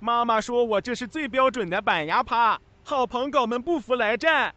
妈妈说我这是最标准的板牙趴，好朋狗们不服来战，